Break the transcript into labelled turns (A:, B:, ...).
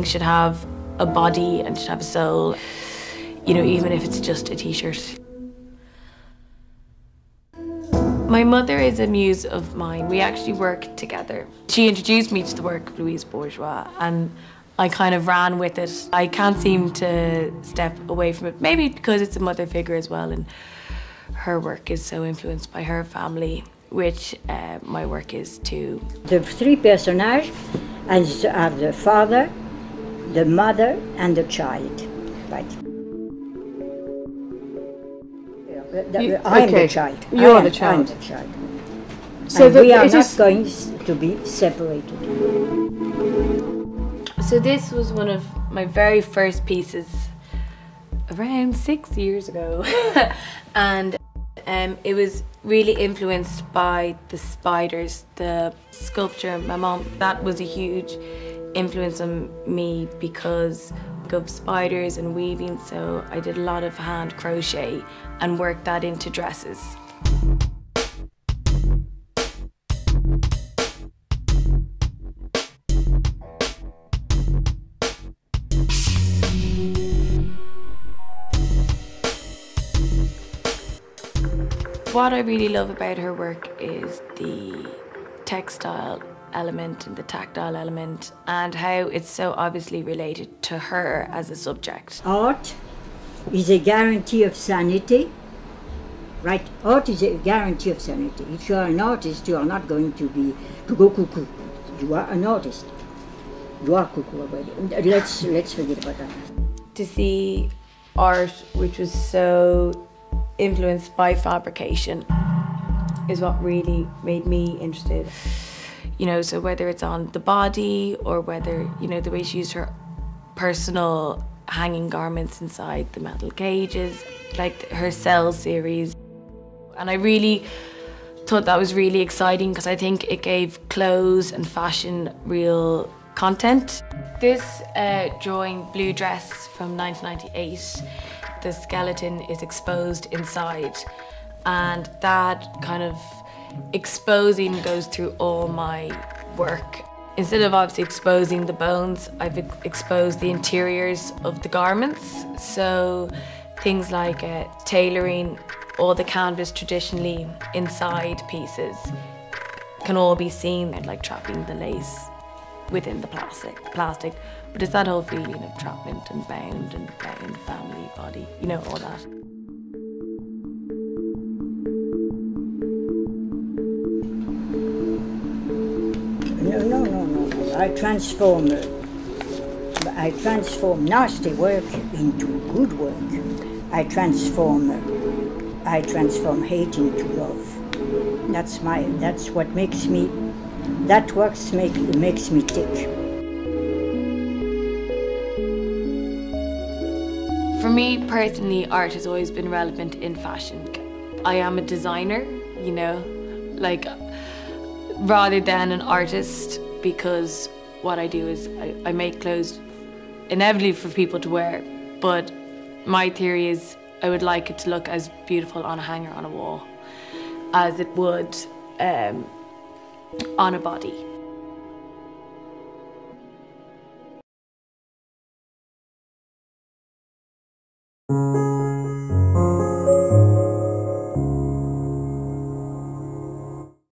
A: should have a body and should have a soul, you know, even if it's just a t-shirt. My mother is a muse of mine. We actually work together. She introduced me to the work of Louise Bourgeois and I kind of ran with it. I can't seem to step away from it, maybe because it's a mother figure as well and her work is so influenced by her family, which uh, my work is too.
B: The three personages and are the father, the mother and the child. Right.
C: You-
B: I'm
C: okay.
B: the child.
C: You're
B: am-
C: the child.
B: I'm the child.
C: So
B: and
C: the-
B: we are not
C: is-
B: going to be separated.
A: So this was one of my very first pieces around six years ago. and um, it was really influenced by the spiders, the sculpture, my mom. That was a huge influence on me because of spiders and weaving. So I did a lot of hand crochet and worked that into dresses. What I really love about her work is the textile element and the tactile element and how it's so obviously related to her as a subject.
B: Art is a guarantee of sanity. Right? Art is a guarantee of sanity. If you are an artist, you are not going to be to go cuckoo. You are an artist. You are cuckoo already. Let's let's forget about that.
A: To see art which was so influenced by fabrication is what really made me interested. You know, so whether it's on the body or whether, you know, the way she used her personal hanging garments inside the metal cages, like her Cell series. And I really thought that was really exciting because I think it gave clothes and fashion real content. This uh, drawing, Blue Dress from 1998, the skeleton is exposed inside and that kind of exposing goes through all my work. Instead of obviously exposing the bones, I've ex- exposed the interiors of the garments. So things like uh, tailoring all the canvas traditionally inside pieces can all be seen like trapping the lace within the plastic plastic but it's that whole feeling of trapment and bound and bound family body you know all that
B: I transform. I transform nasty work into good work. I transform. I transform hate into love. That's my. That's what makes me. That works make makes me tick.
A: For me personally, art has always been relevant in fashion. I am a designer, you know, like rather than an artist because what I do is I, I make clothes inevitably for people to wear, but my theory is I would like it to look as beautiful on a hanger on a wall as it would um, on a body.